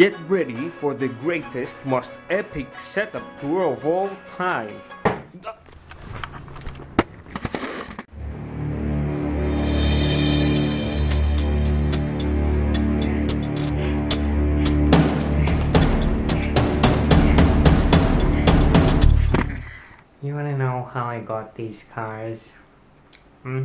Get ready for the greatest, most epic setup tour of all time. You wanna know how I got these cars? Hmm?